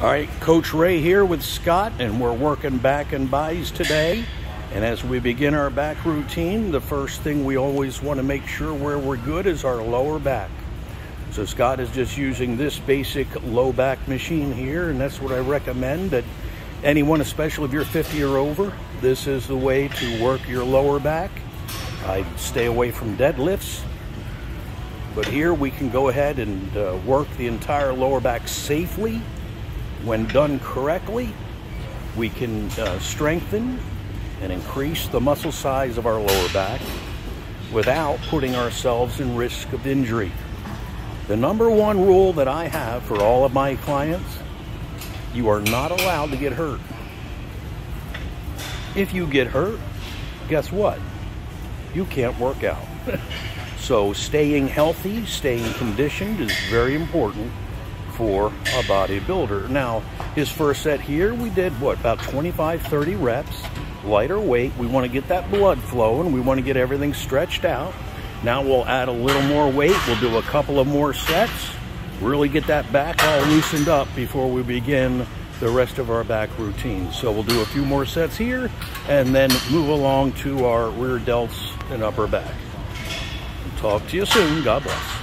All right, Coach Ray here with Scott, and we're working back and bis today. And as we begin our back routine, the first thing we always want to make sure where we're good is our lower back. So Scott is just using this basic low back machine here, and that's what I recommend that anyone, especially if you're 50 or over, this is the way to work your lower back. I stay away from deadlifts, but here we can go ahead and uh, work the entire lower back safely when done correctly, we can uh, strengthen and increase the muscle size of our lower back without putting ourselves in risk of injury. The number one rule that I have for all of my clients, you are not allowed to get hurt. If you get hurt, guess what? You can't work out. so staying healthy, staying conditioned is very important for a bodybuilder. Now, his first set here, we did what, about 25, 30 reps, lighter weight. We want to get that blood flowing. We want to get everything stretched out. Now we'll add a little more weight. We'll do a couple of more sets, really get that back all loosened up before we begin the rest of our back routine. So we'll do a few more sets here and then move along to our rear delts and upper back. Talk to you soon. God bless.